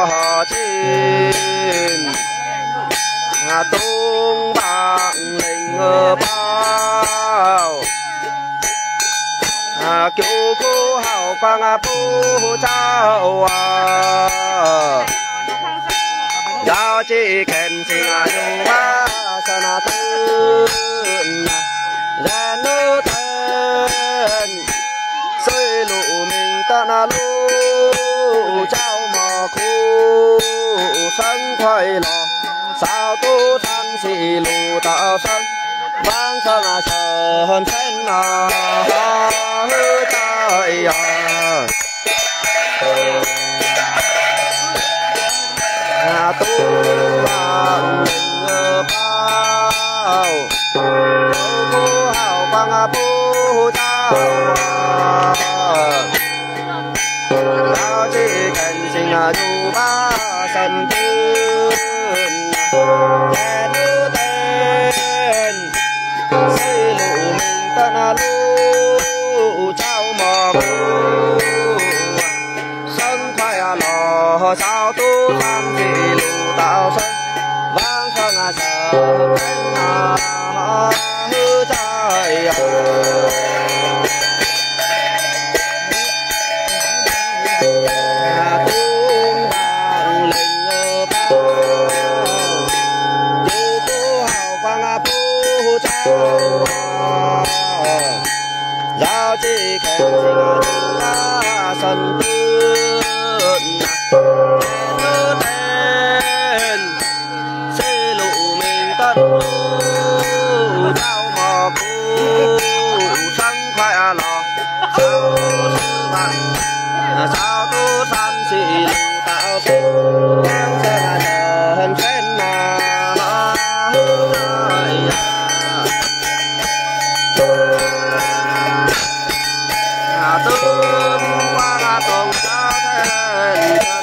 họ trên ngà tung bạc linh bao. Cứu cô hào quang bố trao à. Giao chỉ khen sinh à dùng ba sana tư ra nô thân xây lụ mình ta na lụ trao mò khu sân khoai lò sao tu san xì lù tạo sân, vang sân à sờ hơn sen à hư trời à. À tu vang bao. Tu hào quang bố cháu giáo chỉ cần sinh du ba sân tư nghe nữ tên xây lụ mình tân lụ trao mò cu sân khoai lò sao tu tham gì lụ tạo sân vang sân à sợ cánh à sao sư vàng sao tu san xị lù tạo sinh Hare